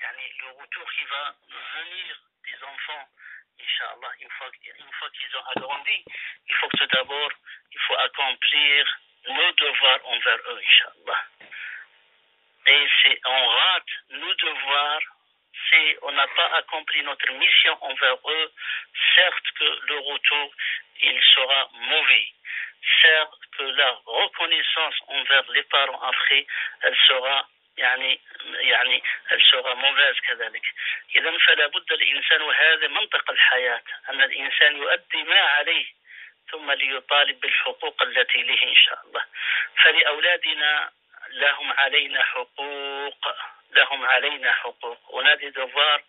le retour qui va venir des enfants, Inch'Allah, une fois, fois qu'ils ont agrandi, il faut que d'abord, il faut accomplir nos devoirs envers eux, Inch'Allah. Et c'est, on rate nos devoirs c'est on n'a pas accompli notre mission envers eux, certes que le retour il sera mauvais, certes que la reconnaissance envers les parents après elle sera يعني يعني ممتاز كذلك. إذا فلا بد الإنسان وهذا منطق الحياة أن الإنسان يؤدي ما عليه ثم ليطالب بالحقوق التي له إن شاء الله. فلأولادنا لهم علينا حقوق لهم علينا حقوق. ونادي دوفار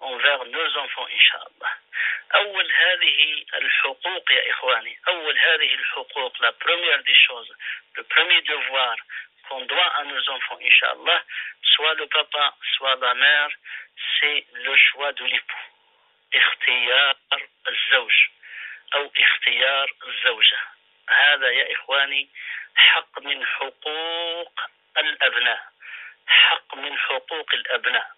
envers nos enfants إن شاء الله. أول هذه الحقوق يا إخواني أول هذه الحقوق la première des choses le premier devoir qu'on doit à nos enfants, Inch'Allah, soit le papa, soit la mère, c'est le choix de l'époux. اختيار الزوج أو اختيار الزوجة هذا يا إخواني حق من حقوق الأبناء حق من حقوق الأبناء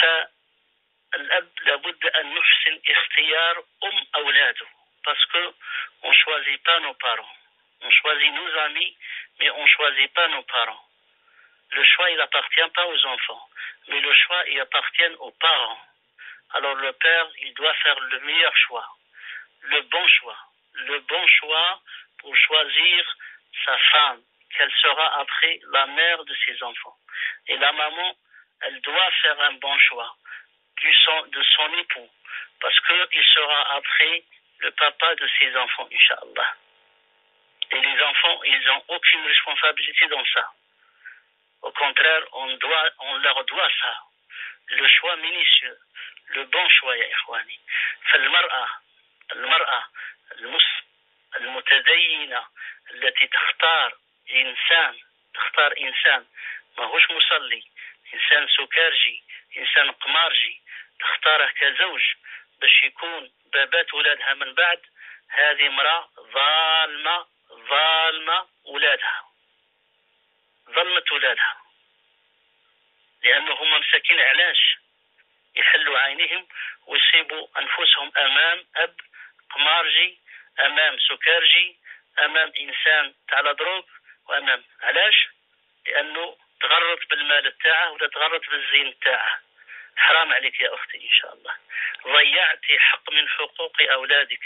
فالأب لابد أن يحسن اختيار أم أولاده parce que on choisit pas nos parents on choisit nos amis mais on ne choisit pas nos parents. Le choix, il n'appartient pas aux enfants, mais le choix, il appartient aux parents. Alors le père, il doit faire le meilleur choix, le bon choix, le bon choix pour choisir sa femme, qu'elle sera après la mère de ses enfants. Et la maman, elle doit faire un bon choix de son époux, parce qu'il sera après le papa de ses enfants, Inch'Allah. Et les enfants, ils n'ont aucune responsabilité dans ça. Au contraire, on, doit, on leur doit ça. Le choix minutieux, le bon choix يا إخواني. فالمرأة المرأة المتدينة التي تختار إنسان تختار إنسان ما هوش مصلي إنسان سكرجي إنسان قمارجي تختاره كزوج باش يكون بابات ولادها من بعد هذه امرأة ظالمة ظالمة أولادها. ظلمت أولادها. لأنهم مساكين علاش يحلوا عينهم ويصيبوا أنفسهم أمام أب قمارجي أمام سكرجي أمام إنسان تاع دروغ وأمام علاش لأنه تغرط بالمال تاعه ولا تغرط بالزين تاعه حرام عليك يا أختي إن شاء الله. ضيعت حق من حقوق أولادك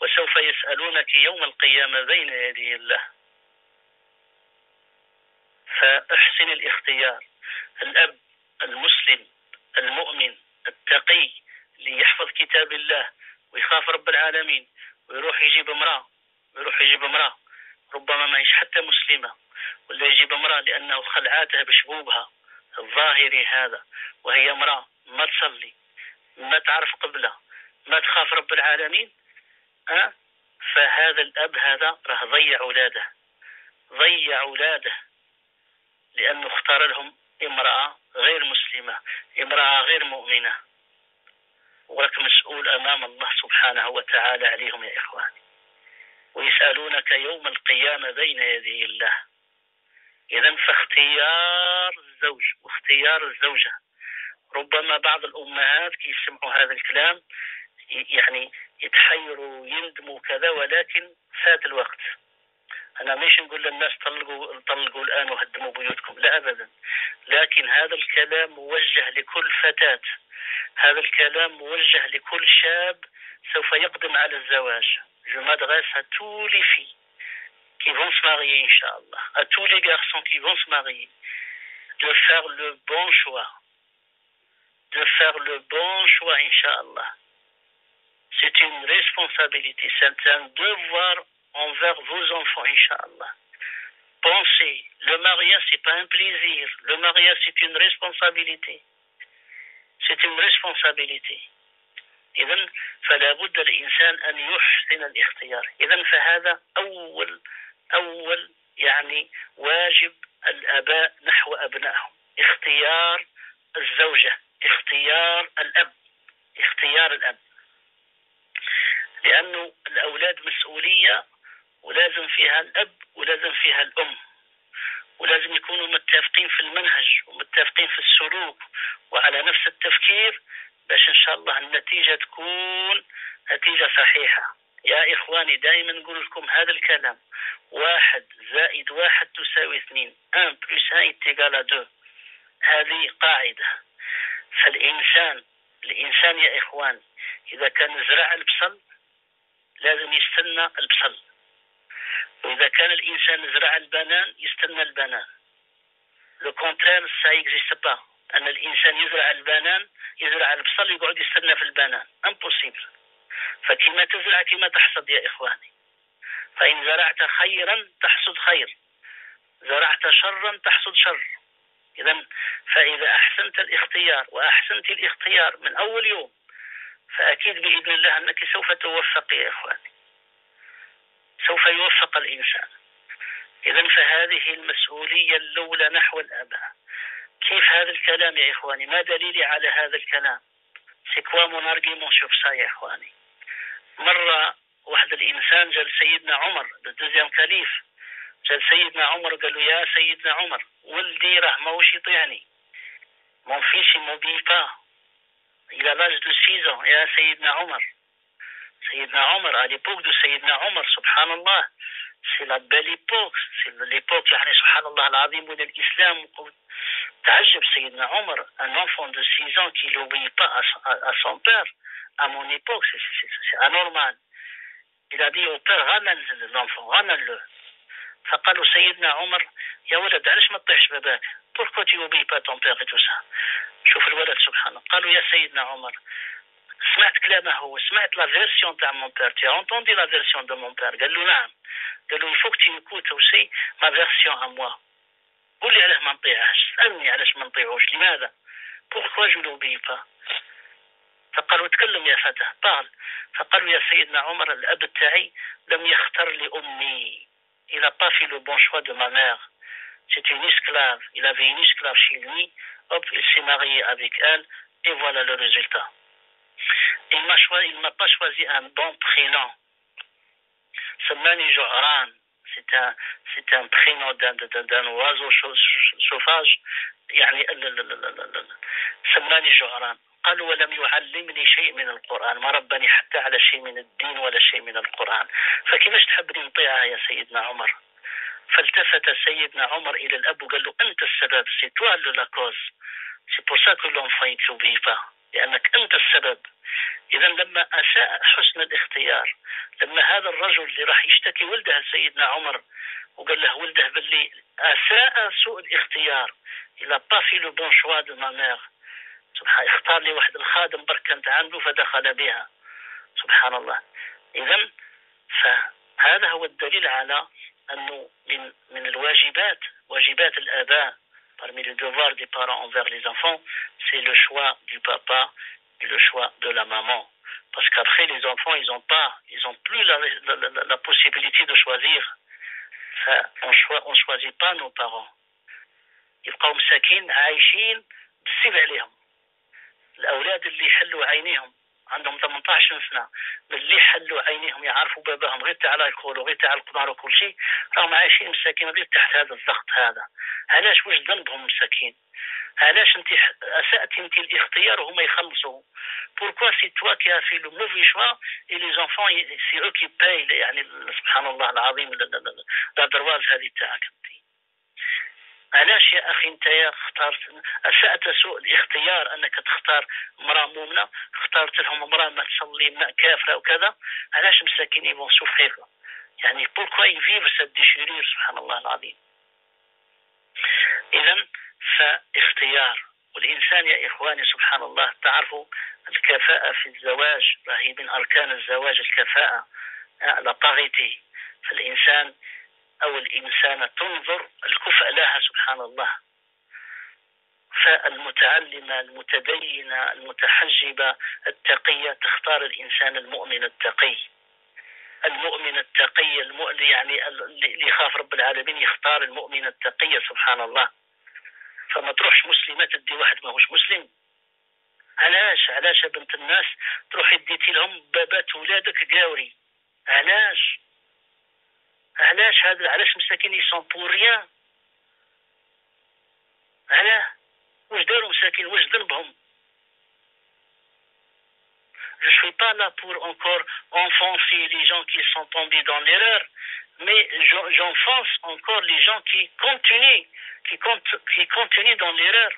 وسوف يسألونك يوم القيامة بين يدي الله. فأحسن الاختيار. الأب المسلم المؤمن التقي اللي يحفظ كتاب الله ويخاف رب العالمين ويروح يجيب امرأة ويروح يجيب امرأة. ربما ما حتى مسلمة. ولا يجيب امرأة لأنه خلعاتها بشبوبها الظاهري هذا وهي امرأة. ما تصلي ما تعرف قبله ما تخاف رب العالمين أه؟ فهذا الأب هذا راه ضيع أولاده ضيع أولاده لأنه اختار لهم امرأة غير مسلمة امرأة غير مؤمنة ولك مسؤول أمام الله سبحانه وتعالى عليهم يا إخواني. ويسألونك يوم القيامة بين يدي الله. إذا فاختيار الزوج واختيار الزوجة. ربما بعض الأمهات كي يسمعوا هذا الكلام يعني يتحيروا يندموا كذا ولكن فات الوقت. أنا مش نقول للناس طلقوا طلقوا الآن وهدموا بيوتكم لا أبدا. لكن هذا الكلام موجه لكل فتاة. هذا الكلام موجه لكل شاب سوف يقدم على الزواج. Je m'adresse à tous les filles qui vont se marier, Inch'Allah, à tous les garçons qui vont se marier, de faire le bon choix, de faire le bon choix, Inch'Allah. C'est une responsabilité, c'est un devoir envers vos enfants, Inch'Allah. Pensez, le mariage, c'est pas un plaisir. Le mariage, c'est une responsabilité. C'est une responsabilité. إذا فلا بد الإنسان أن يحسن الاختيار إذا فهذا أول أول يعني واجب الآباء نحو أبنائهم اختيار الزوجة اختيار الأب اختيار الأب. لأنه الأولاد مسؤولية ولازم فيها الأب ولازم فيها الأم. ولازم يكونوا متفقين في المنهج ومتفقين في السلوك وعلى نفس التفكير باش إن شاء الله النتيجة تكون نتيجة صحيحة. يا إخواني دائما نقول لكم هذا الكلام. واحد زائد واحد تساوي اثنين. un plus un égale deux هذه قاعدة. فالإنسان الإنسان يا إخوان إذا كان زرع البصل لازم يستنى البصل. وإذا كان الإنسان زرع البنان يستنى البنان. le contraire ça existe pas أن الإنسان يزرع البنان يزرع البصل يقعد يستنى في البنان. impossible فكما تزرع كما تحصد يا إخواني. فإن زرعت خيرا تحصد خير. زرعت شرا تحصد شر. إذا فإذا أحسنت الاختيار وأحسنت الاختيار من أول يوم فأكيد بإذن الله أنك سوف توفق يا إخواني. سوف يوفق الإنسان. إذا فهذه المسؤولية الأولى نحو الآباء. كيف هذا الكلام يا إخواني؟ ما دليلي على هذا الكلام؟ سيكوا مون ارغيمون شوف يا إخواني. مرة واحد الإنسان جاء سيدنا عمر الدوزيام جاء سيدنا عمر قال له يا سيدنا عمر ولدي راه ماهوش يطيعني mon fils m'obéit pas il a l'âge de six ans يا سيدنا عمر. سيدنا عمر à l'époque de سيدنا عمر سبحان الله c'est la belle époque c'est l'époque يعني سبحان الله العظيم من الإسلام. تعجب سيدنا عمر un de 6 ans qui n'obéit pas à, à, à son père. À mon époque c'est anormal. Il a dit au père ramène l'enfant ramène-le. فقالوا سيدنا عمر يا ولد علاش ما تطيعش باباك pas ton père et tout ça شوف الولد سبحان الله. قالوا يا سيدنا عمر سمعت كلامه هو سمعت la version تاع mon père t'as entendu la version de mon père قال له نعم. قال له il faut que t'écoutes aussi ma version à moi قول لي علاه ما نطيعهش سألني علاش ما نطيعوش لماذا؟ pourquoi je l'obéis pas فقالوا تكلم يا فتى. قال فقالوا يا سيدنا عمر الأب تاعي لم يختر لأمي. il n'a pas fait le bon choix de ma mère. C'était une esclave. Il avait une esclave chez lui. Hop, il s'est marié avec elle. Et voilà le résultat. Il ne m'a pas choisi un bon prénom. Samani Joran, c'est un, un prénom d'un, oiseau sauvage. سماني جعران. قال ولم يعلمني شيء من القرآن ما ربني حتى على شيء من الدين ولا شيء من القرآن. فكيفاش تحبني نطيعها يا سيدنا عمر؟ فالتفت سيدنا عمر إلى الأب وقال له أنت السبب c'est toi la cause c'est pour ça que l'enfant il t'obéit pas. لأنك أنت السبب. إذا لما أساء حسن الاختيار لما هذا الرجل اللي راح يشتكي ولده سيدنا عمر وقال له ولده باللي أساء سوء الاختيار إلى با في لو بون شوا دو ما مير سبحان اختار لي واحد الخادم برك كانت عنده فدخل بها سبحان الله إذا فهذا هو الدليل على أنه من من الواجبات واجبات الآباء parmi les devoirs des parents envers les enfants, c'est le choix du papa et le choix de la maman. Parce qu'après, les enfants, ils n'ont pas, ils n'ont plus la, la, la, la, possibilité de choisir. Enfin, on ne choisit pas nos parents. يبقوا مساكين عايشين بالسيب عليهم الأولاد اللي يحلوا عينيهم عندهم 18 سنه باللي حلوا عينيهم يعرفوا باباهم غير تاع l'alcool وغير تاع القمار وكل شيء راهم عايشين مساكين غير تحت هذا الضغط هذا علاش واش ذنبهم مساكين علاش انت أسأت انت الاختيار وهما يخلصوا pourquoi c'est toi qui fais le mauvais choix et les enfants c'est eux qui payent يعني سبحان الله العظيم l'ardoise هذه تاعك علاش يا أخي أنت يا اخترت أسأت سوء الاختيار أنك تختار امرأة مؤمنة اخترت لهم امرأة ما تصلي كافرة وكذا علاش مساكين ils vont souffrir يعني pourquoi ils vivent cette déchirure سبحان الله العظيم. اذا فاختيار. والإنسان يا إخواني سبحان الله تعرفوا الكفاءة في الزواج راهي من أركان الزواج الكفاءة لا باريتي فالإنسان أو الإنسان تنظر الكفء لها سبحان الله فالمتعلمة المتدينة المتحجبة التقية تختار الإنسان المؤمن التقي. المؤمن التقي المؤمن يعني اللي يخاف رب العالمين يختار المؤمن التقي سبحان الله فما تروحش مسلمة تدي واحد ما هوش مسلم. علاش؟ علاش يا بنت الناس؟ تروحي ديتي لهم بابات ولادك قاوري علاش؟ علاش هذا علاش مساكين يسون بور ريان علاه واش داروا مساكين واش ذنبهم Je ne suis pas là pour encore enfoncer les gens qui sont tombés dans l'erreur, mais j'enfonce encore les gens qui continuent, qui, qui continuent dans l'erreur.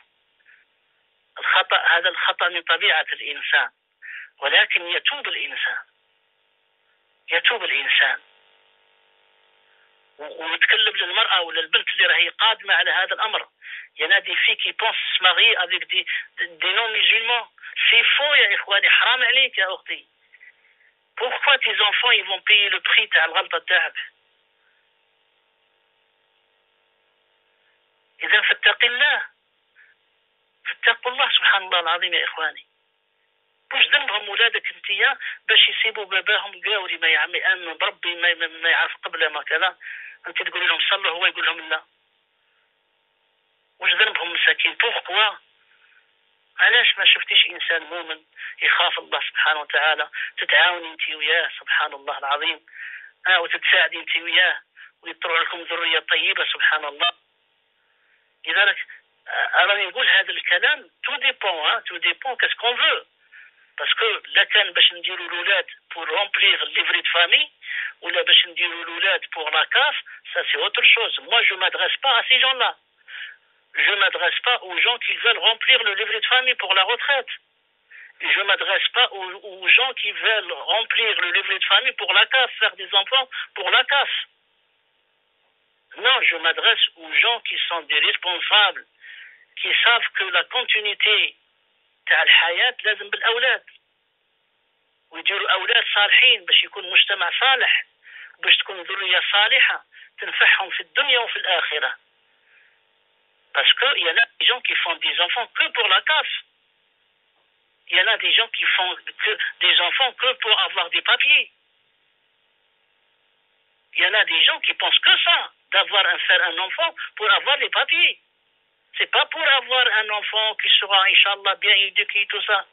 الخطأ هذا الخطأ من طبيعة الإنسان ولكن يتوب الإنسان يتوب الإنسان ويتكلم للمرأة ولا البنت اللي راهي قادمة على هذا الأمر. ينادي فيك et puis on se marie avec des des non-musulmans s'il vous يا إخواني حرام عليك يا أختي. Pourquoi tes enfants ils vont payer le prix تاع الغلطة تاعك؟ إذا فاتق الله. فاتقوا الله سبحان الله العظيم يا إخواني. واش ذنبهم ولادك أنت باش يسيبوا باباهم قاوري ما يامنوا بربي ما, ما يعرف قبل ما كذا. أنت تقول لهم صلوا هو يقول لهم لا. واش ذنبهم مساكين؟ بوغكوا علاش ما شفتيش إنسان مؤمن يخاف الله سبحانه وتعالى؟ تتعاوني أنت وياه سبحان الله العظيم. ها وتتساعدي أنت وياه. ويطلع لكم ذرية طيبة سبحان الله. لذلك راني نقول هذا الكلام تو ديبون تو ديبون كاسكون فو باسكو لا كان باش نديرو الاولاد بور رومبليغ ليفري دو فامي ولا باش نديرو الاولاد بور لا كاف سا سي اوتر شوز موا جو مادريس با ا سي جون لا je ne m'adresse pas aux gens qui veulent remplir le livret de famille pour la retraite. Et je ne m'adresse pas aux, aux, gens qui veulent remplir le livret de famille pour la CAF, faire des enfants pour la CAF. Non, je m'adresse aux gens qui sont des responsables, qui savent que la continuité تاع الحياة لازم بالأولاد. ويديروا أولاد صالحين باش يكون مجتمع صالح باش تكون ذرية صالحة تنفعهم في الدنيا وفي الآخرة. parce que y a là des gens qui font des enfants que pour la CAF y a là des gens qui font que des enfants que pour avoir des papiers y a là des gens qui pensent que ça d'avoir un faire un enfant pour avoir les papiers C'est pas pour avoir un enfant qui sera, Inch'Allah, bien éduqué, tout ça.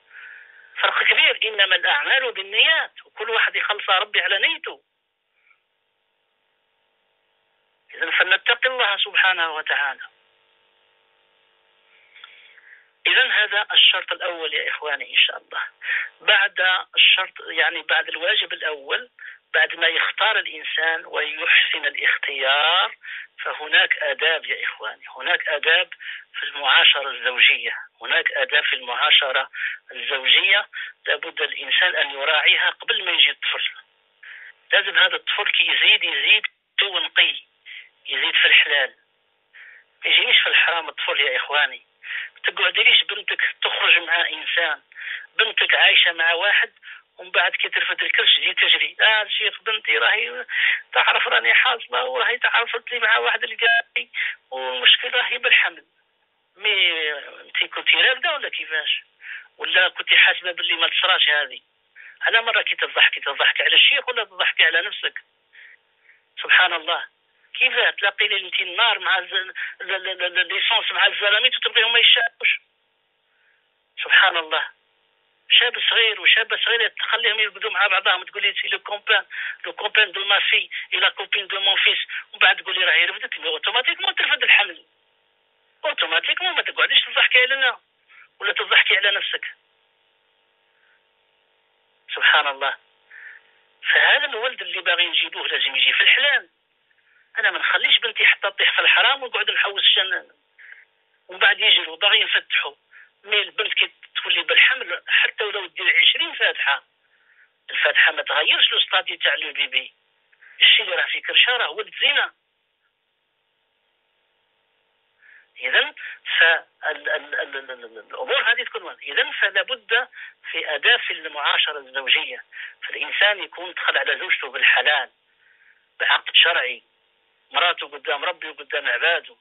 فرق كبير إنما الأعمال بالنيات وكل واحد يخلص ربي على نيته إذا فلنتقي الله سبحانه وتعالى إذا هذا الشرط الأول يا إخواني إن شاء الله بعد الشرط يعني بعد الواجب الأول بعد ما يختار الإنسان ويحسن الاختيار فهناك آداب يا إخواني. هناك آداب في المعاشرة الزوجية. هناك آداب في المعاشرة الزوجية. لابد الإنسان أن يراعيها قبل ما يجي الطفل. لازم هذا الطفل كي يزيد يزيد tout نقي يزيد في الحلال. ما يجينيش في الحرام الطفل يا إخواني. تقعدليش بنتك تخرج مع إنسان بنتك عايشة مع واحد ومن بعد كي ترفد الكرش تجي تجري آه الشيخ بنتي راهي تعرف راني حاصلة وراهي تعرفت لي مع واحد القاري والمشكلة راهي بالحمل. mais انت كنتي راقده ولا كيفاش؟ ولا كنتي حاسبة باللي ما تصراش هذه؟ على مرة كي تضحكي تضحكي على الشيخ ولا تضحكي على نفسك؟ سبحان الله. كيف تلاقي لي انت النار مع l'essence مع الزلاميت وتبغيهم ما يشافوش سبحان الله. شاب صغير وشابه صغيره تخليهم يرقدوا مع بعضهم تقول لي c'est le copain le copain de ma fille et la copine de mon fils ومن بعد تقول لي راهي رفدت automatiquement ترفد الحمل. automatiquement ما تقعديش تضحكي علينا ولا تضحكي على نفسك. سبحان الله فهذا الولد اللي باغي نجيبوه لازم يجي في الحلال. أنا ما نخليش بنتي حتى تطيح في الحرام ونقعد نحوس الشنان ومن بعد يجروا باغي ينفتحوا مي البنت كي تولي بالحمل حتى ولو دير 20 فاتحة. الفاتحة ما تغيرش لو ستاتي تاع لو بيبي. الشيء اللي راه في كرشة راه ولد زينه اذا فالامور هذه تكون اذا فلا بد في اداء في المعاشرة الزوجية. فالإنسان يكون دخل على زوجته بالحلال بعقد شرعي. مراته قدام ربي وقدام عباده.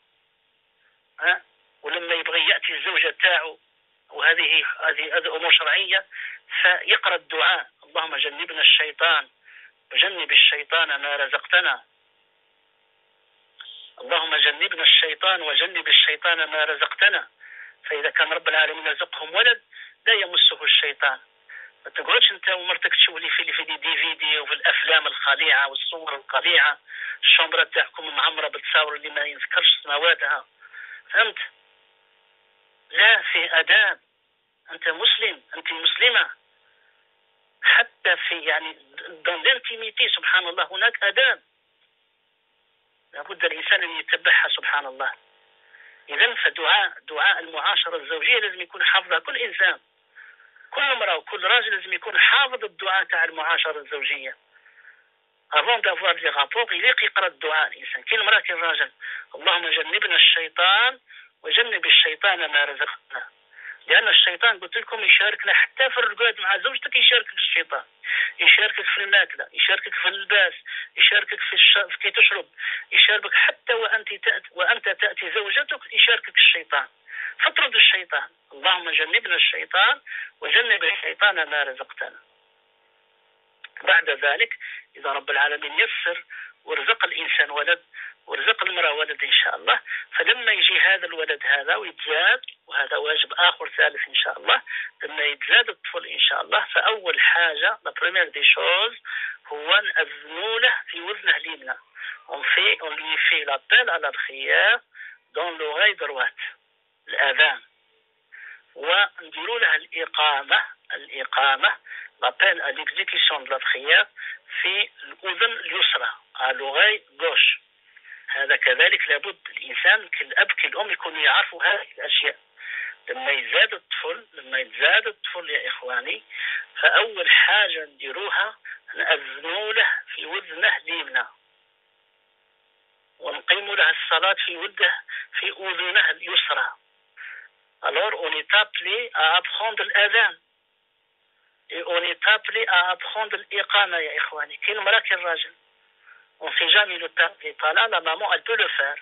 ها؟ ولما يبغي يأتي الزوجة تاعه وهذه هذه هذه أمور شرعية فيقرأ الدعاء. اللهم جنبنا الشيطان. وجنب الشيطان ما رزقتنا. اللهم جنبنا الشيطان وجنب الشيطان ما رزقتنا. فإذا كان رب العالمين رزقهم ولد لا يمسه الشيطان. ما تقعدش أنت ومرتك تشوف لي في في دي دي وفي الأفلام الخليعة والصور القليعه الشومبره تاعكم معمره بالتصاور اللي ما يذكرش سماواتها. فهمت؟ لا في آداب أنت مسلم أنت مسلمة. حتى في يعني دون سبحان الله هناك آداب لابد الإنسان أن يتبعها سبحان الله. إذا فدعاء دعاء المعاشرة الزوجية لازم يكون حافظها. كل إنسان كل امرأة وكل راجل لازم يكون حافظ الدعاء تاع المعاشرة الزوجية. افون دافوار لي رابور يليق يقرا الدعاء الإنسان. كي المراه كي الراجل اللهم جنبنا الشيطان وجنب الشيطان ما رزقنا. لأن الشيطان قلت لكم يشاركنا حتى في الرقاد مع زوجتك يشاركك الشيطان يشاركك في الماكلة يشاركك في اللباس يشاركك في, الش... في كي تشرب يشاركك حتى وأنت تأتي وأنت تأتي زوجتك يشاركك الشيطان. فاطرد الشيطان. اللهم جنبنا الشيطان وجنب الشيطان ما رزقتنا. بعد ذلك إذا رب العالمين يسر ورزق الإنسان ولد ورزق المرأة ولد إن شاء الله. فلما يجي هذا الولد هذا ويتزاد وهذا واجب آخر ثالث إن شاء الله لما يتزاد الطفل إن شاء الله فأول حاجة la première des choses هو نأذنوا له في وذنه اليمنى. Fait on lui fait l'appel à la prière dans l'oreille droite الأذان. ونديروا له الإقامة الإقامة l'appel à l'exécution de la prière في الأذن اليسرى l'oreille gauche. هذا كذلك لابد الإنسان كالأب كالأم يكونوا يعرفوا هذه الأشياء لما يزاد الطفل لما يزاد الطفل يا إخواني فأول حاجة نديروها نأذنوا له في وذنه اليمنى ونقيم له الصلاة في وده في أذنه اليسرى Alors on est appelé à apprendre l'adhan. On est appelé à apprendre l'iqama, ya ikhwani. On ne sait jamais le temps n'est pas là, la maman, elle peut le faire.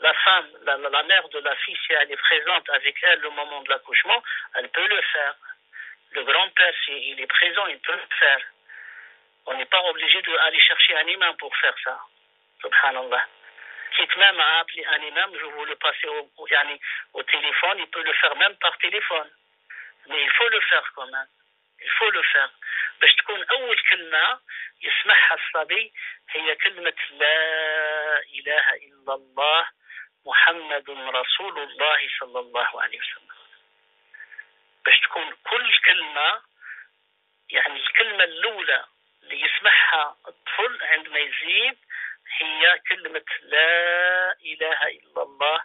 La femme, la, la, mère de la fille, si elle est présente avec elle le moment de l'accouchement, elle peut le faire. Le grand-père, s'il est présent, il peut le faire. On n'est pas obligé d'aller chercher un imam pour faire ça. Subhanallah. Quitte même à appeler un imam, je vous le passer au, au, au téléphone, il peut le faire même par téléphone. Mais il faut le faire quand même. Le faire. باش تكون أول كلمة يسمعها الصبي هي كلمة لا إله إلا الله محمد رسول الله صلى الله عليه وسلم. باش تكون كل كلمة يعني الكلمة الأولى اللي يسمعها الطفل عندما يزيد هي كلمة لا إله إلا الله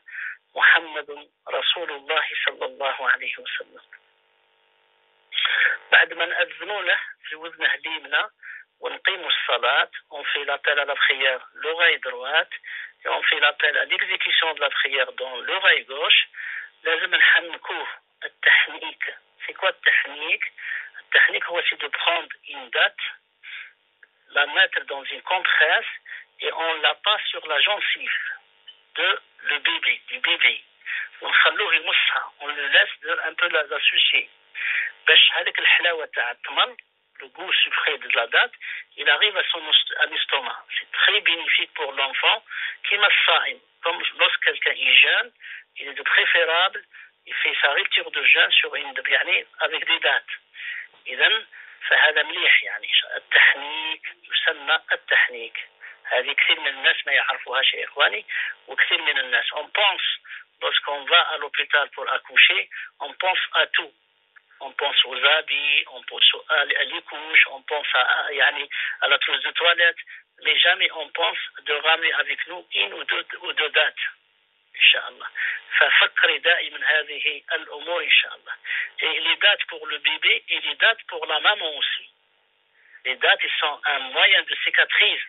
محمد رسول الله صلى الله عليه وسلم. بعد ما نأذنوا له في وزنه اليمنى ونقيموا الصلاة on fait l'appel à la prière l'oreille droite et on fait l'appel à l'exécution de la prière dans l'oreille gauche لازم نحنكوه التحنيك c'est quoi التحنيك التحنيك هو c'est de prendre une date la mettre dans une compresse et on la passe sur la gencive de le bébé du bébé ونخلوه يمصها on le laisse un peu la, la sucer باش هذيك الحلاوة تاع التمر لوكو غو سوفري دو لا دات إلى غيف ا سون سي تخي بينيفيك بور لونفون كيما الصائم كوم لوس كالكا اي جان il est préférable il fait sa rupture de jeûne يعني أفيك دي dates. اذا فهذا مليح يعني التحنيك يسمى التحنيك. هذه كثير من الناس ما يعرفوهاش يا إخواني وكثير من الناس. أون بونس lorsqu'on va à لوبيتال بور أكوشي أون بونس à tout. on pense aux habits, on pense à, les couches, on pense à, yani, à la trousse de toilette, mais jamais on pense de ramener avec nous une ou deux, ou deux dates. Inch'Allah. ففكري دائما هذه الأمور إن شاء الله. Et les dates pour le bébé et les dates pour la maman aussi. Les dates ils sont un moyen de cicatrise.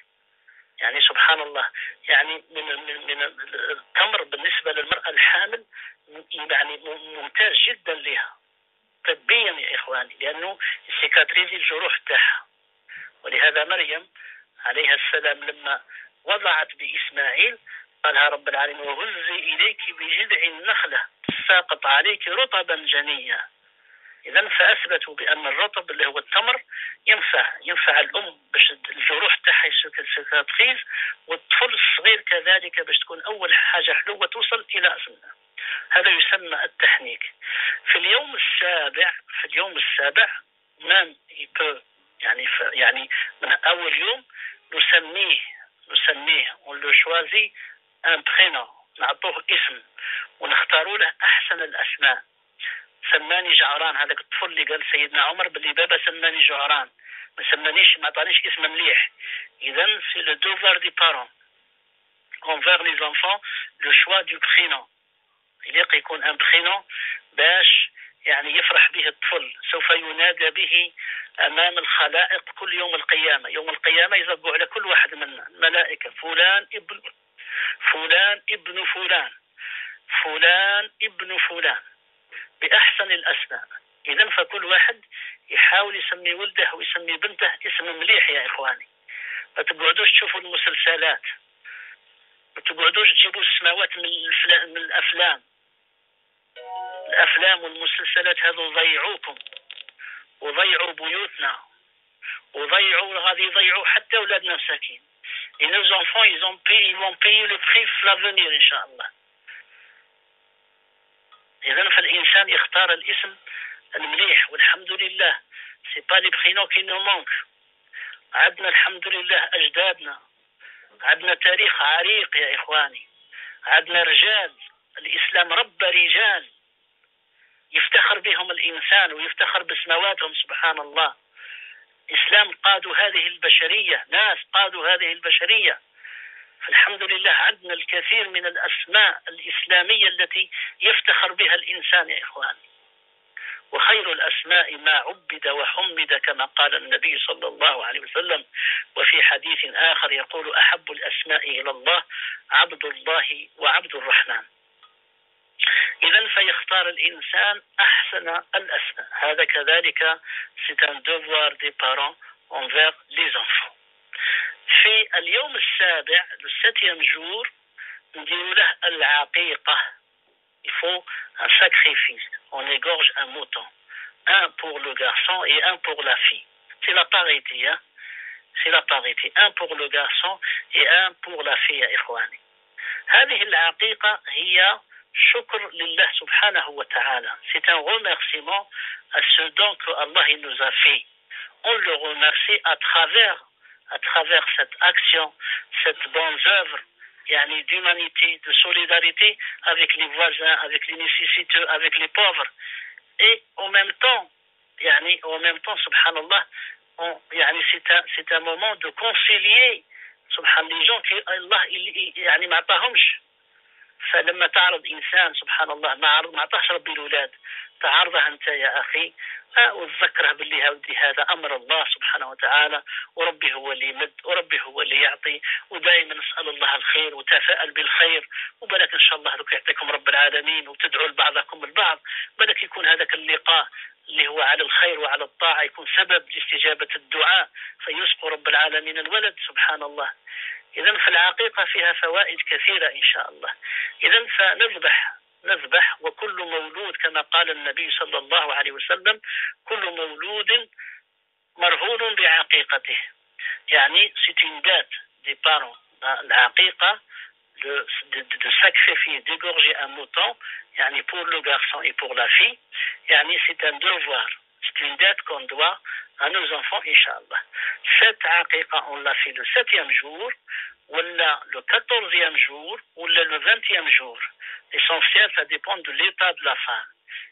يعني سبحان الله يعني من من من التمر بالنسبة للمرأة الحامل يعني ممتاز جدا لها. طبيا يا إخواني لأنه سيكاتريزي الجروح تاعها. ولهذا مريم عليها السلام لما وضعت بإسماعيل قالها رب العالمين وهزي إليك بجذع النخلة ساقط عليك رطبا جنيا إذا فأثبتوا بأن الرطب اللي هو التمر ينفع ينفع الأم باش الجروح تاعها سيكاتريز والطفل الصغير كذلك باش تكون أول حاجة حلوة توصل إلى أسنة هذا يسمى التحنيك. في اليوم السابع في اليوم السابع مام يبو يعني يعني من أول يوم نسميه نسميه le choisit un prénom نعطوه اسم ونختاروا له أحسن الأسماء. سماني جعران هذاك الطفل اللي قال سيدنا عمر باللي بابا سماني جعران. ما سمانيش ما عطانيش اسم مليح. إذا c'est le devoir des parents envers les enfants le choix du prénom. يليق يكون prénom باش يعني يفرح به الطفل. سوف ينادى به أمام الخلائق كل يوم القيامة. يوم القيامة يزقوا على كل واحد منا. الملائكة. فلان ابن فلان ابن فلان. فلان ابن فلان. بأحسن الأسماء. إذا فكل واحد يحاول يسمي ولده ويسمي بنته اسم مليح يا إخواني. ما تقعدوش تشوفوا المسلسلات. ما تقعدوش تجيبوا السماوات من, من الأفلام. الأفلام والمسلسلات هذو ضيعوكم. وضيعوا بيوتنا. وضيعوا غادي يضيعوا حتى أولادنا مساكين. Et nos enfants, ils, ont payé, ils vont payer le prix l'avenir الله. إذا فالإنسان يختار الاسم المليح والحمد لله. c'est pas les prénoms qui nous manquent عندنا الحمد لله أجدادنا. عندنا تاريخ عريق يا إخواني. عندنا رجال. الإسلام ربى رجال. يفتخر بهم الإنسان ويفتخر بسمواتهم سبحان الله إسلام قادوا هذه البشرية ناس قادوا هذه البشرية. فالحمد لله عندنا الكثير من الأسماء الإسلامية التي يفتخر بها الإنسان يا إخواني. وخير الأسماء ما عبد وحمد كما قال النبي صلى الله عليه وسلم. وفي حديث آخر يقول أحب الأسماء إلى الله عبد الله وعبد الرحمن. إذا فيختار الإنسان أحسن الأسماء. هذا كذلك c'est un devoir des parents envers les في اليوم السابع le septième jour نديرو له العقيقة. il faut un sacrifice on égorge un mouton un pour le garçon et un pour la fille c'est la parité c'est la parité un pour le garçon et un pour la fille يا اخواني هذه العقيقة هي Shukr lillah subhanahu wa ta'ala. C'est un remerciement à ce don que Allah nous a fait. On le remercie à travers, à travers cette action, cette bonne œuvre yani d'humanité, de solidarité avec les voisins, avec les nécessiteux, avec les pauvres. Et en même temps, yani, en même temps, subhanallah, yani, c'est un, un, moment de concilier, subhanallah, les gens qui, Allah, il, il, yani, فلما تعرض إنسان سبحان الله ما عرض ما عطاش ربي الأولاد تعرضها أنت يا أخي وتذكره باللي ودي هذا أمر الله سبحانه وتعالى وربي هو اللي يمد وربي هو اللي يعطي ودائما نسأل الله الخير وتفائل بالخير وبلك إن شاء الله هذوك يعطيكم رب العالمين وتدعوا لبعضكم البعض بلك يكون هذاك اللقاء اللي هو على الخير وعلى الطاعة يكون سبب لاستجابة الدعاء فيسقى رب العالمين الولد سبحان الله. إذا فالعقيقة فيها فوائد كثيرة إن شاء الله. إذا فنذبح نذبح وكل مولود كما قال النبي صلى الله عليه وسلم كل مولود مرهون بعقيقته. يعني date des parents العقيقة de, de, de sacrifier, d'égorger un mouton يعني pour le garçon et pour la fille. يعني c'est un devoir c'est une dette qu'on doit à nos enfants, Inch'Allah. Cette aqiqa, on l'a fait le septième jour, ou le quatorzième jour, ou le vingtième jour. L'essentiel, ça dépend de l'état de la femme.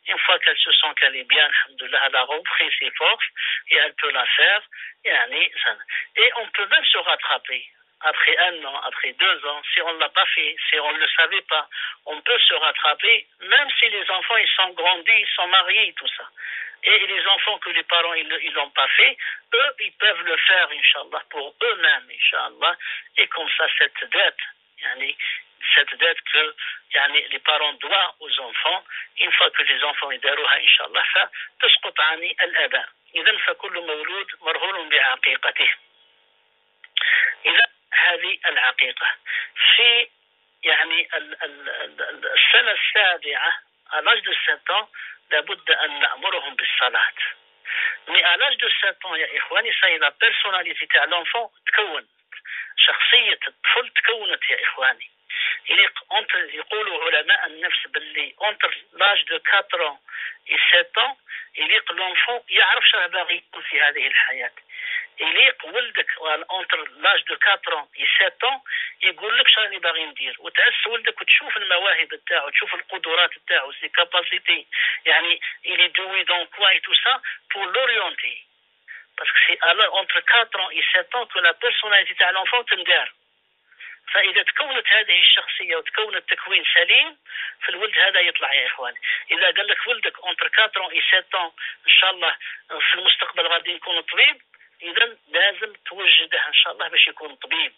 Une fois qu'elle se sent qu'elle est bien, elle a repris ses forces et elle peut la faire. Et on peut même se rattraper après un an, après deux ans, si on ne l'a pas fait, si on ne le savait pas, on peut se rattraper, même si les enfants ils sont grandis, ils sont mariés, tout ça. Et les enfants que les parents ils l'ont pas fait, eux ils peuvent le faire, inshallah, pour eux-mêmes, inshallah. Et comme ça, cette dette, yani, cette dette que yani, les parents doivent aux enfants, une fois que les enfants يداروها إن شاء الله فتسقط عن الآباء. إذا فكل مولود مرهون بعقيقته. إذا هذه العقيقة. في يعني السنة السابعة à l'âge de 7 ans لابد أن نأمرهم بالصلاة. mais à l'âge de 7 ans يا إخواني c'est la personnalité تاع l'enfant تكون. شخصية الطفل تكونت يا إخواني. يقولوا علماء النفس باللي entre l'âge de 4 ans et 7 ans يليق l'enfant يعرف شنو باغي يكون في هذه الحياة يليق ولدك entre l'âge de 4 et 7 يقول لك شراني باغي ندير وتعس ولدك وتشوف المواهب تاعو تشوف القدرات تاعو ses capacités يعني il est doué dans quoi et tout ça pour l'orienter parce que c'est entre 4 et 7 que la personnalité تاع l'enfant تندار فإذا تكونت هذه الشخصية وتكون التكوين سليم في الولد هذا يطلع يا إخواني. إذا قال لك ولدك entre 4 et 7 إن شاء الله في المستقبل غادي يكون طبيب إذا لازم توجده إن شاء الله باش يكون طبيب.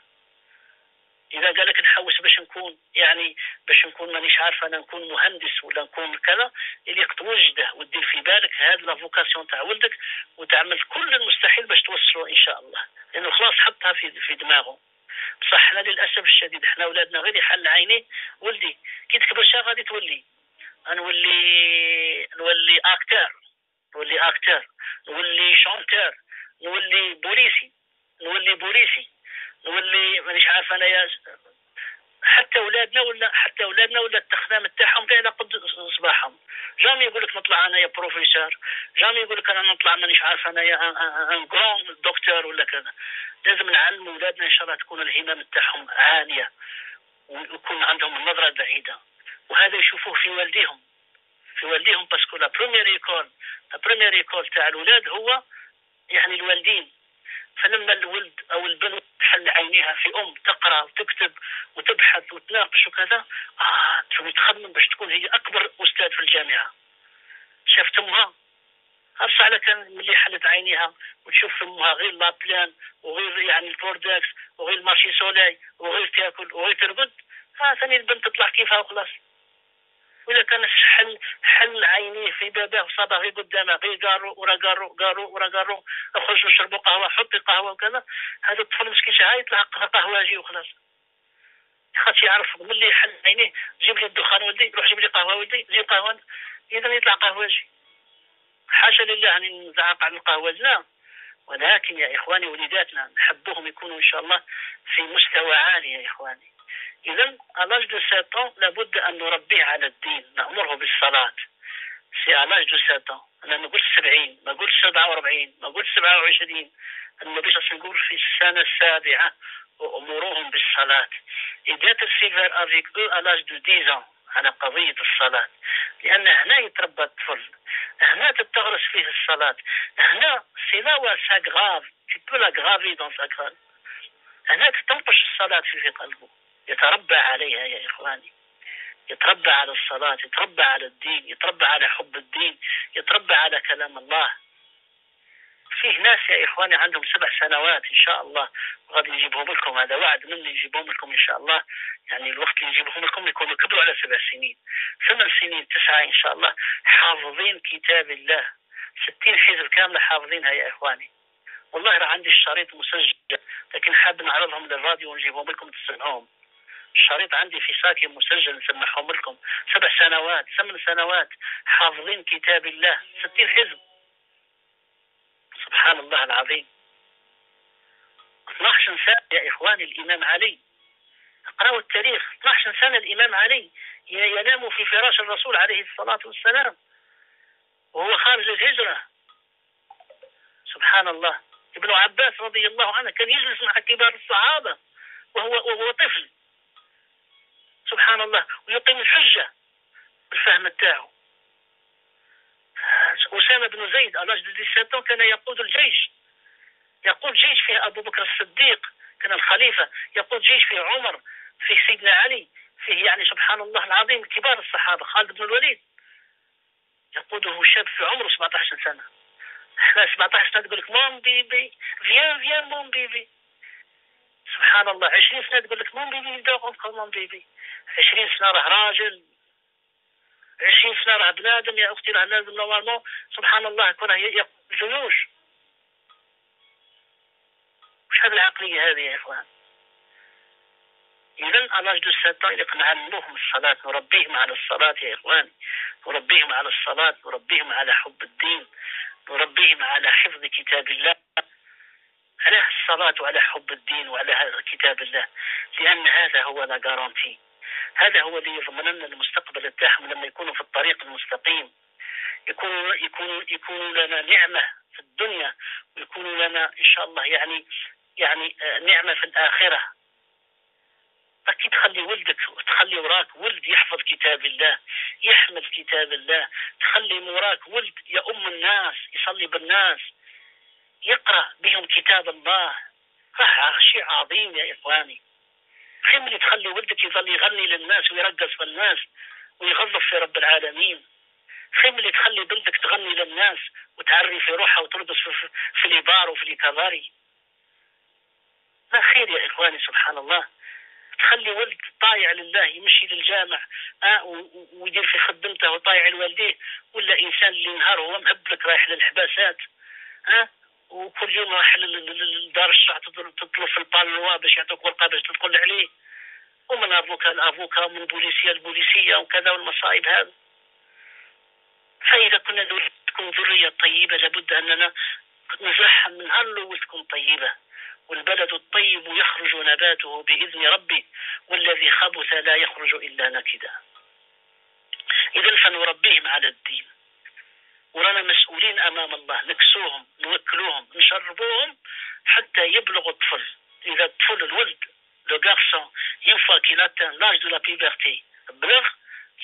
إذا قال لك نحوس باش نكون يعني باش نكون مانيش عارف أنا نكون مهندس ولا نكون كذا اللي توجده ودير في بالك هذه لا فوكاسيون تاع ولدك وتعمل كل المستحيل باش توصله إن شاء الله. لأنه خلاص حطها في في دماغه. بصح إحنا للأسف الشديد إحنا اولادنا غير يحل عينيه. ولدي كي تكبر شا غادي تولي. نولي نولي acteur نولي acteur نولي chanteur نولي بوليسي نولي بوليسي نولي مانيش عارف أنايا حتى أولادنا ولا حتى أولادنا ولا التخمام تاعهم كاع على قد صباحهم jamais يقول لك نطلع انايا بروفيسور jamais يقول لك أنا نطلع مانيش عارف انايا un grand docteur ولا كذا. لازم نعلم أولادنا إن شاء الله تكون الهمم تاعهم عالية ويكون عندهم النظرة بعيده وهذا يشوفوه في والديهم. في والديهم parce que la première école la première école تاع الأولاد هو يعني الوالدين. فلما الولد أو البنت تحل عينيها في أم تقرأ وتكتب وتبحث وتناقش وكذا آه تسوي تخمم باش تكون هي أكبر أستاذ في الجامعة. شافت امها هسه على كان ملي حلت عينيها وتشوف امها غير لابلان وغير يعني البوردكس وغير marché Soleil وغير تاكل وغير ترقد ها ثاني البنت تطلع كيفها وخلاص. ولا كان حل حل عينيه في باباه وصابه غير قدامه غير قارو ورا قارو قارو ورا قارو أخرج نشربوا قهوة حطي قهوة وكذا. هذا الطفل مسكين شحال يطلع قهواجي وخلاص. خاطش يعرف ملي يحل عينيه جيب لي الدخان ولدي روح جيب لي قهوة ولدي جيب قهوة. اذا يطلع قهواجي حاشا لله ان نزعق عن القهوة. لا ولكن يا إخواني وليداتنا نحبهم يكونوا إن شاء الله في مستوى عالي يا إخواني. إذا à دو سيتون لابد أن نربيه على الدين نأمره بالصلاة. سي à دو سيتون أنا ما قلت 70 ما قلت 47 ما قلت 27 النبي صلى الله عليه يقول في السنة السابعة وأمورهم بالصلاة. إذا تسيفر أفيك أو à دو دو على قضية الصلاة. لأن هنا يتربى الطفل. هنا تتغرس فيه الصلاة. هنا سي لا سا غراف tu peux l'aggraver dans sa crâne هناك تنقش الصلاة في قلبه. يتربى عليها يا إخواني. يتربى على الصلاة يتربى على الدين يتربى على حب الدين يتربى على كلام الله. فيه ناس يا إخواني عندهم سبع سنوات إن شاء الله غادي نجيبهم لكم. هذا وعد مني نجيبهم لكم إن شاء الله. يعني الوقت اللي نجيبهم لكم يكونوا كبروا على سبع سنين. ثمان سنين تسعة إن شاء الله. حافظين كتاب الله. ستين حزب كاملة حافظينها يا إخواني. والله راه عندي الشريط مسجل لكن حاب نعرضهم للراديو ونجيبهم لكم تسمعوهم. الشريط عندي في ساكن مسجل نسمعهم لكم. سبع سنوات ثمان سنوات حافظين كتاب الله. ستين حزب. سبحان الله العظيم. 12 سنة يا إخواني الإمام علي. اقرأوا التاريخ. 12 سنة الإمام علي. ينام في فراش الرسول عليه الصلاة والسلام. وهو خارج الهجرة. سبحان الله. ابن عباس رضي الله عنه كان يجلس مع كبار الصحابة. وهو, وهو طفل. سبحان الله ويقيم الحجة بالفهم تاعو أسامة بن زيد على دي كان يقود الجيش. يقود جيش فيه أبو بكر الصديق كان الخليفة. يقود جيش فيه عمر فيه سيدنا علي فيه يعني سبحان الله العظيم كبار الصحابة خالد بن الوليد. يقوده شاب في عمره 17 سنة. إحنا 17 سنة تقول لك mon bébé viens viens mon bébé سبحان الله 20 سنة تقول لك mon bébé dort mon bébé 20 سنة راه راجل. 20 سنة راه بنادم يا أختي راه لازم normal سبحان الله يكون راه الجيوش وش هذه العقلية هذه يا إخوان؟ إذا âge de sept ans اللي نعلموهم الصلاة نربيهم على الصلاة يا إخوان. نربيهم على الصلاة نربيهم على حب الدين. نربيهم على حفظ كتاب الله. على الصلاة وعلى حب الدين وعلى كتاب الله. لأن هذا هو لا جارانتي هذا هو اللي يضمن لنا المستقبل بتاعهم لما يكونوا في الطريق المستقيم. يكونوا يكونوا يكونوا لنا نعمة في الدنيا ويكونوا لنا إن شاء الله يعني يعني آه، نعمة في الآخرة. أكيد تخلي ولدك وتخلي وراك ولد يحفظ كتاب الله يحمل كتاب الله تخلي وراك ولد يؤم الناس يصلي بالناس يقرأ بهم كتاب الله. راح شيء عظيم يا إخواني. خير من تخلي ولدك يظل يغني للناس ويرقص في الناس ويغضب في رب العالمين. خير من تخلي بنتك تغني للناس وتعري في روحها وترقص في, في الإبار وفي الكباري. لا خير يا إخواني سبحان الله. تخلي ولد طايع لله يمشي للجامع آه ويدير في خدمته وطايع لوالديه ولا إنسان اللي نهار هو مهبلك رايح للحباسات آه وكل يوم راح لدار الشرع تطلب في البالوا باش يعطوك ورقه باش تدخل عليه ومن افوكا لافوكا ومن بوليسية لبوليسية وكذا والمصائب هذه. فإذا كنا تكون ذرية طيبة لابد أننا نزرعها من الأول تكون طيبة. والبلد الطيب يخرج نباته بإذن ربه والذي خبث لا يخرج إلا نكدا. إذا فنربيهم على الدين. ورانا مسؤولين أمام الله. نكسوهم نوكلوهم نشربوهم حتى يبلغ الطفل. إذا الطفل الولد لو une fois qu'il atteint l'âge de la puberté بلغ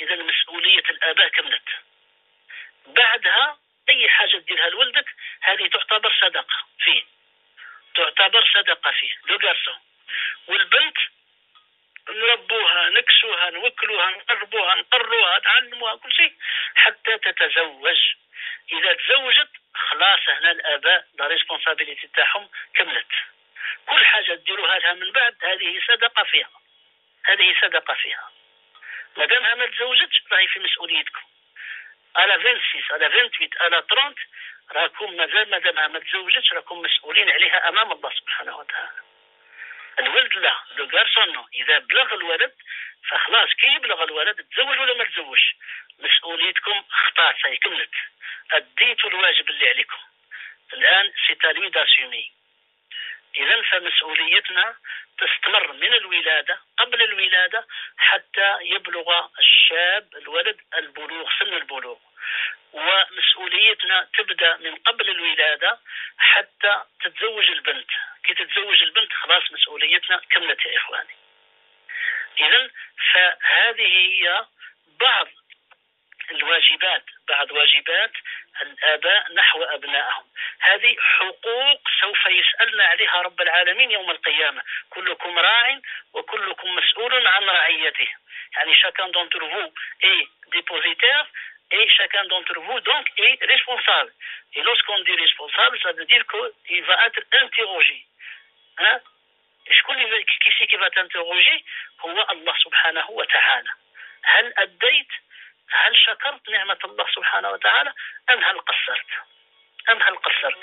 إذا مسؤولية الآباء كملت. بعدها أي حاجة تديرها لولدك هذه تعتبر صدقة فيه. تعتبر صدقة فيه لو جارسون والبنت نربوها نكسوها نوكلوها نقربوها نقروها نعلموها كل شيء حتى تتزوج. إذا تزوجت خلاص هنا الآباء لا ريسبونسابيلتي تاعهم كملت. كل حاجة ديروها لها من بعد هذه صدقة فيها. هذه صدقة فيها. ما دامها ما تزوجتش راهي في مسؤوليتكم. على 26 على 28 على 30 راكم مازال مادامها ما تزوجتش راكم مسؤولين عليها أمام الله سبحانه وتعالى. الولد لا le garçon إذا بلغ الولد فخلاص كي يبلغ الولد تزوج ولا ما تزوجش؟ مسؤوليتكم خطات هي كملت. اديتوا الواجب اللي عليكم. الآن c'est à lui d'assumer اذا فمسؤوليتنا تستمر من الولادة قبل الولادة حتى يبلغ الشاب الولد البلوغ سن البلوغ. ومسؤوليتنا تبدأ من قبل الولادة حتى تتزوج البنت. كي تتزوج البنت خلاص مسؤوليتنا كملت يا إخواني. اذا فهذه هي بعض الواجبات بعض واجبات الآباء نحو أبنائهم. هذه حقوق سوف يسالنا عليها رب العالمين يوم القيامة. كلكم راع وكلكم مسؤول عن رعيته. يعني chacun d'entre vous est dépositaire et chacun d'entre vous donc est responsable et lorsqu'on dit responsable c'est-à-dire qu'il va être interrogé شكون qui c'est qui va t'interroger هو الله سبحانه وتعالى هل أديت هل شكرت نعمة الله سبحانه وتعالى أم هل قصرت؟ أم هل قصرت؟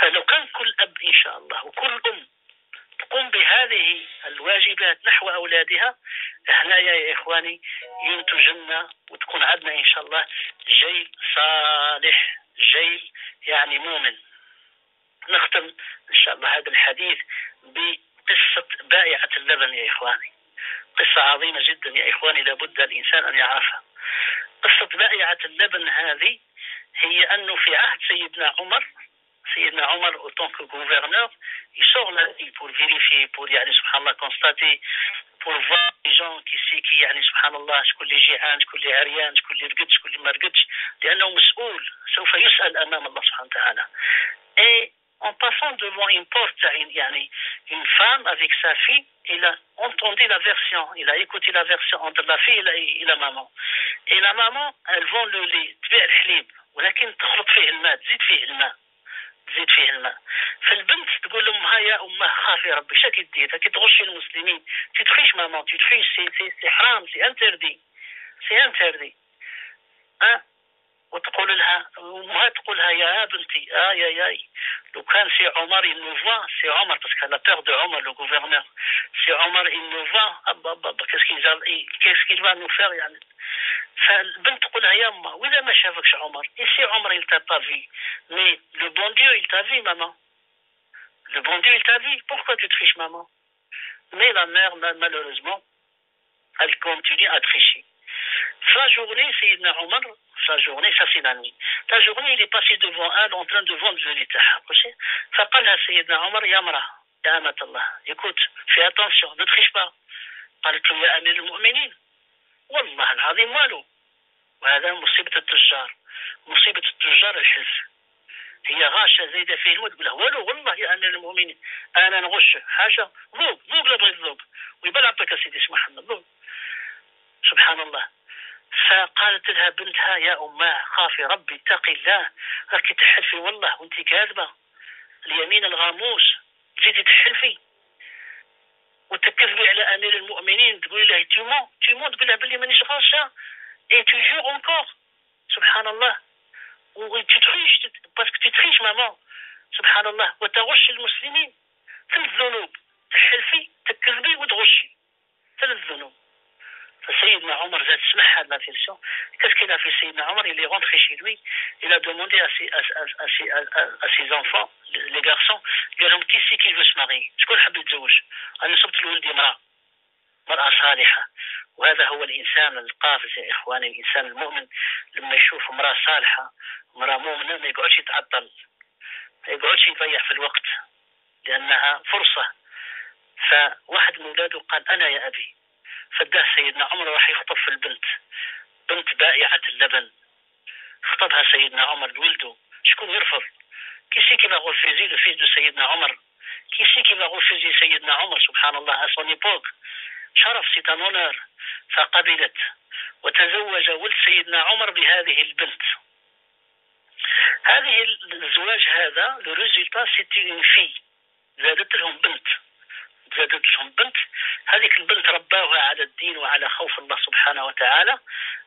فلو كان كل أب إن شاء الله وكل أم تقوم بهذه الواجبات نحو أولادها. هنايا يا إخواني ينتج لنا وتكون عندنا إن شاء الله جيل صالح جيل يعني مؤمن. نختم إن شاء الله هذا الحديث بقصة بائعة اللبن يا إخواني. قصة عظيمة جدا يا إخواني لابد الإنسان أن يعرفها. قصة بائعة اللبن هذه هي أنه في عهد سيدنا عمر سيدنا عمر au tant que gouverneur il pour vérifier pour يعني سبحان الله constater pour voir les gens qui c'est يعني سبحان الله شكون اللي جيعان شكون اللي عريان شكون اللي رقد شكون اللي ما رقدش لأنه مسؤول سوف يسأل أمام الله سبحانه وتعالى. Et en passant devant une porte يعني une femme avec sa fille il a entendu la version il a écouté la version entre la fille et la maman. Et la maman elle vend le lait تبيع الحليب ولكن تخلط فيه الماء تزيد فيه الماء تزيد فيه الماء فالبنت تقول لامها يا امه خافي ربي شاكي دير كي تغشي المسلمين تي تخيش ماما تي تخيش سي سي سي حرام سي انتردي سي انتردي أه؟ وتقول لها ما تقول لها يا بنتي آي آي آي. لو كان سي عمر انوفا سي عمر باسكو لا بيغ دو عمر لو غوفرنور سي عمر انوفا ابا ابا ابا كيس كي جار اي كيس كيل فان نوفير يعني؟ فالبنت تقول لها يا يما وإذا ما شافكش عمر؟ اي سي عمر يل تابا في mais le bon Dieu il t'a vu maman. le bon Dieu il t'a vu pourquoi tu triches maman؟ mais la mère malheureusement elle continue à tricher. Sa journée, sa journée, ça c'est la nuit. La journée, il est passé devant elle en train de vendre le lait فقالها سيدنا عمر يا امرأة يا أمة الله écoute fais attention ne triche pas. قالت له يا أمير المؤمنين والله العظيم ماله وهذا مصيبة التجار مصيبة التجار الحلف هي غاشة زايدة فيه الود تقول له والو والله يا أمير المؤمنين أنا نغش حاجة ذوق ذوق لا بغيت ذوق ويبان عطيك سيدي محمد ذوق سبحان الله فقالت لها بنتها يا أماه خافي ربي اتقي الله. راكي تحلفي والله وأنت كاذبة. اليمين الغاموس تزيدي تحلفي. وتكذبي على أمير المؤمنين تقولي له تيمون تيمون تقول له بلي مانيش غاشة. et toujours encore سبحان الله وتتخيش باسكو تتخيش ماما. سبحان الله وتغش المسلمين. ثلاث ذنوب تحلفي تكذبي سيدنا عمر زاد سمع la version. Qu'est-ce qu'il a fait سيدنا عمر? Il est rentré chez lui. Il a demandé à ses, à, à, ses, قال لهم qui c'est qui se marier شكون حب يتزوج أنا صبت لولدي امرأة مرأة صالحة وهذا هو الإنسان القافز يا إخواني الإنسان المؤمن. لما يشوف امرأة صالحة امرأة مؤمنة ما يقعدش يتعطل. ما يقعدش يضيع في الوقت لأنها فرصة. فواحد من أولاده قال أنا يا أبي. فداه سيدنا عمر راح يخطب في البنت. بنت بائعة اللبن. خطبها سيدنا عمر لولده شكون يرفض؟ كي سي كي va refuser le fils de سيدنا عمر. qui c'est qui va refuser سيدنا عمر سبحان الله son époque. شرف c'est honneur. فقبلت. وتزوج ولد سيدنا عمر بهذه البنت. هذه الزواج هذا le résultat c'était une fille زادت لهم بنت. زادت لهم بنت. هذيك البنت رباوها على الدين وعلى خوف الله سبحانه وتعالى.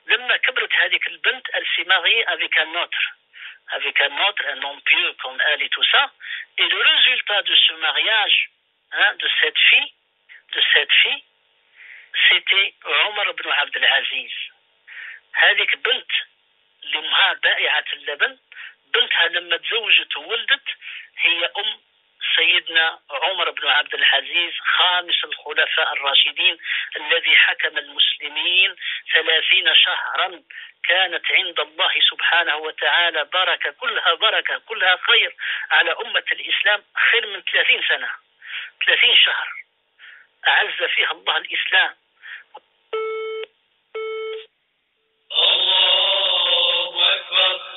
لما كبرت هذيك البنت mariée avec un autre. Avec un autre un homme pieux comme elle et tout ça et le résultat de ce mariage hein, de cette fille de cette fille c'était عمر بن عبد العزيز هذيك بنت اللي امها بائعة اللبن. بنتها لما تزوجت وولدت هي أم سيدنا عمر بن عبد العزيز خامس الخلفاء الراشدين الذي حكم المسلمين ثلاثين شهرا كانت عند الله سبحانه وتعالى بركة كلها بركة كلها خير على أمة الإسلام خير من ثلاثين سنة ثلاثين شهر. أعز فيها الله الإسلام. الله أكبر.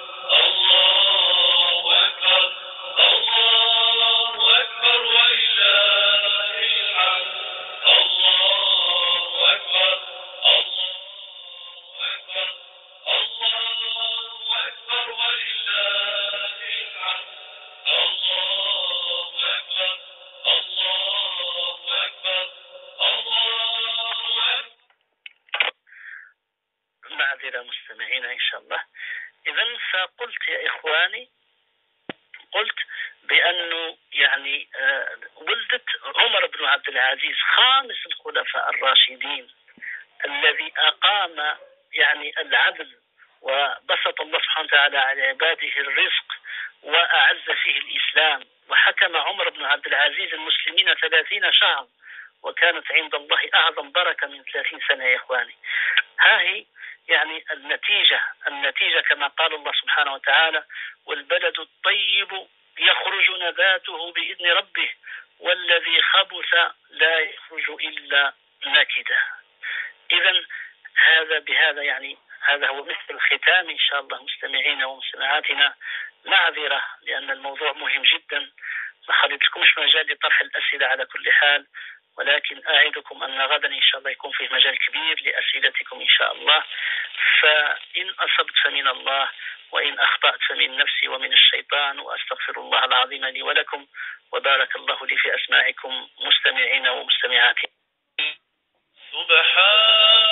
يا إخواني قلت بأنه يعني ولدت عمر بن عبد العزيز خامس الخلفاء الراشدين الذي أقام يعني العدل وبسط الله سبحانه وتعالى على عباده الرزق وأعز فيه الإسلام. وحكم عمر بن عبد العزيز المسلمين ثلاثين شهر وكانت عند الله أعظم بركة من ثلاثين سنة يا إخواني. ها هي يعني النتيجة النتيجة كما قال الله سبحانه وتعالى والبلد الطيب يخرج نباته بإذن ربه والذي خبث لا يخرج إلا نكدا. إذا هذا بهذا يعني هذا هو مثل الختام إن شاء الله مستمعينا ومستمعاتنا. معذرة لأن الموضوع مهم جدا. ما خليتلكمش مجال لطرح الأسئلة على كل حال. ولكن أعدكم أن غدا إن شاء الله يكون فيه مجال كبير لأسئلتكم إن شاء الله. فإن أصبت فمن الله وإن أخطأت فمن نفسي ومن الشيطان وأستغفر الله العظيم لي ولكم وبارك الله لي في أسماعكم مستمعين ومستمعات سبحان